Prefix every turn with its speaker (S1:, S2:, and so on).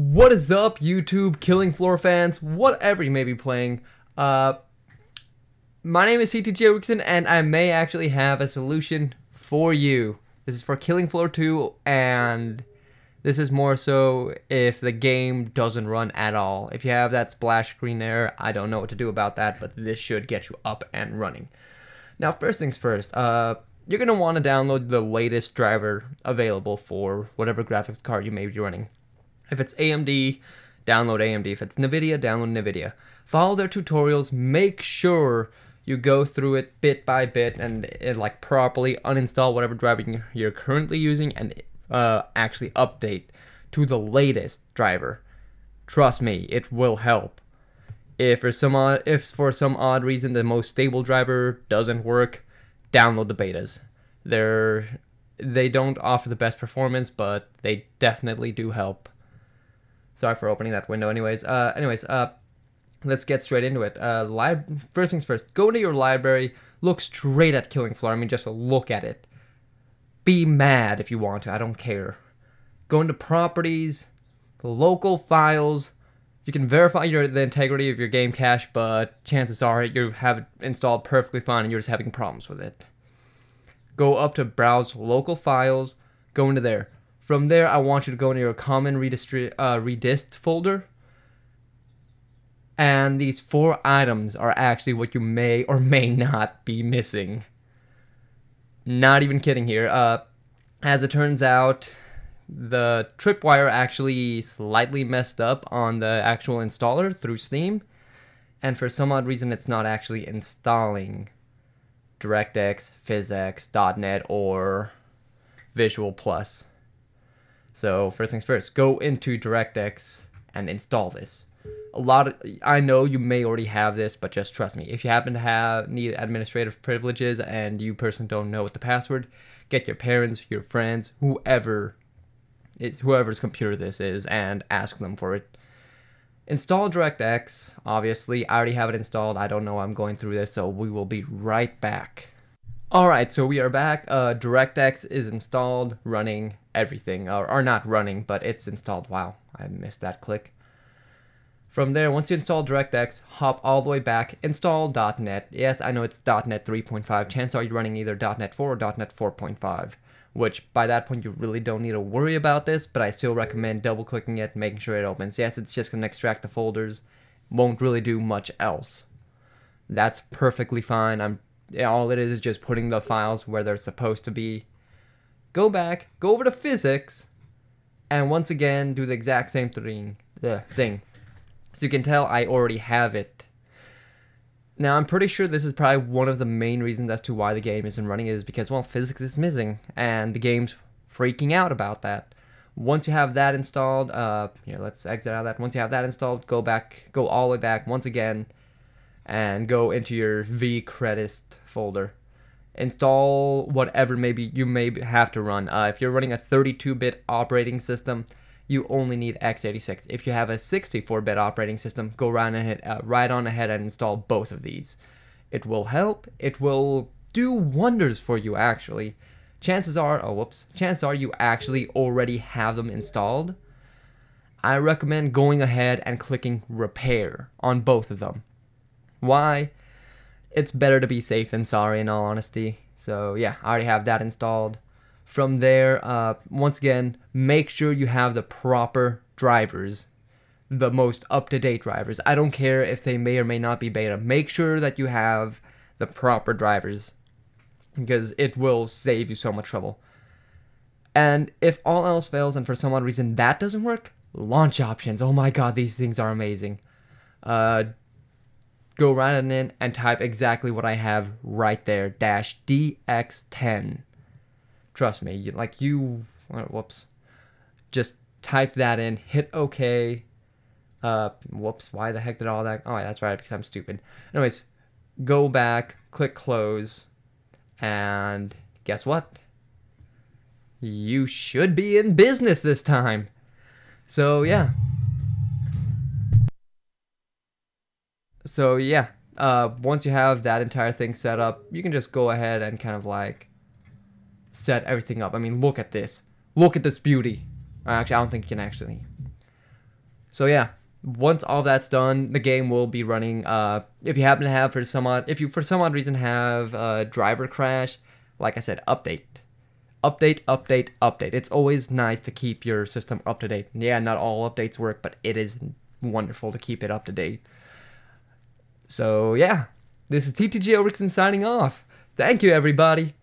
S1: What is up, YouTube, Killing Floor fans, whatever you may be playing? Uh, my name is TTGL Rikusen, and I may actually have a solution for you. This is for Killing Floor 2, and this is more so if the game doesn't run at all. If you have that splash screen there, I don't know what to do about that, but this should get you up and running. Now, first things first, uh, you're going to want to download the latest driver available for whatever graphics card you may be running. If it's AMD, download AMD. If it's NVIDIA, download NVIDIA. Follow their tutorials. Make sure you go through it bit by bit and, and like properly uninstall whatever driver you're currently using and uh, actually update to the latest driver. Trust me, it will help. If for some odd, if for some odd reason the most stable driver doesn't work, download the betas. They're they don't offer the best performance, but they definitely do help. Sorry for opening that window. Anyways, uh, anyways, uh, let's get straight into it. Uh, first things first. Go into your library. Look straight at Killing Floor. I mean, just look at it. Be mad if you want to. I don't care. Go into properties, local files. You can verify your the integrity of your game cache, but chances are you have it installed perfectly fine and you're just having problems with it. Go up to browse local files. Go into there. From there, I want you to go into your common redistri- uh, redist folder. And these four items are actually what you may or may not be missing. Not even kidding here. Uh, as it turns out, the tripwire actually slightly messed up on the actual installer through Steam. And for some odd reason, it's not actually installing DirectX, PhysX, .NET, or Visual Plus. So first things first, go into DirectX and install this. A lot of I know you may already have this, but just trust me. If you happen to have need administrative privileges and you person don't know what the password, get your parents, your friends, whoever it's whoever's computer this is and ask them for it. Install DirectX, obviously. I already have it installed. I don't know I'm going through this, so we will be right back. Alright, so we are back. Uh, DirectX is installed, running everything. Or, or not running, but it's installed. Wow, I missed that click. From there, once you install DirectX, hop all the way back, install .NET. Yes, I know it's .NET 3.5. Chances are you're running either .NET 4 or .NET 4.5, which by that point you really don't need to worry about this, but I still recommend double-clicking it, making sure it opens. Yes, it's just going to extract the folders. Won't really do much else. That's perfectly fine. I'm all it is is just putting the files where they're supposed to be. Go back, go over to PhysX, and once again do the exact same thing. The thing. So you can tell I already have it. Now I'm pretty sure this is probably one of the main reasons as to why the game isn't running is because well PhysX is missing and the game's freaking out about that. Once you have that installed, uh, here let's exit out of that. Once you have that installed, go back, go all the way back once again, and go into your vcredist folder. Install whatever maybe you may have to run. Uh, if you're running a 32-bit operating system, you only need x86. If you have a 64-bit operating system, go right, ahead, uh, right on ahead and install both of these. It will help. It will do wonders for you, actually. Chances are, oh whoops, chances are you actually already have them installed. I recommend going ahead and clicking repair on both of them. Why? It's better to be safe than sorry in all honesty. So yeah, I already have that installed. From there, uh, once again, make sure you have the proper drivers, the most up-to-date drivers. I don't care if they may or may not be beta. Make sure that you have the proper drivers because it will save you so much trouble. And if all else fails and for some odd reason that doesn't work, launch options. Oh my god, these things are amazing. Uh, go right in and type exactly what I have right there, dash DX10. Trust me, you, like you, whoops, just type that in, hit OK. Uh, whoops, why the heck did all that? Oh, that's right, because I'm stupid. Anyways, go back, click close, and guess what? You should be in business this time. So yeah. So yeah, uh, once you have that entire thing set up, you can just go ahead and kind of like set everything up. I mean, look at this. Look at this beauty. Actually, I don't think you can actually. So yeah, once all that's done, the game will be running. Uh, if you happen to have for some odd, if you for some odd reason have a driver crash, like I said, update, update, update, update. It's always nice to keep your system up to date. Yeah, not all updates work, but it is wonderful to keep it up to date. So yeah, this is TTGL Rikusen signing off. Thank you, everybody.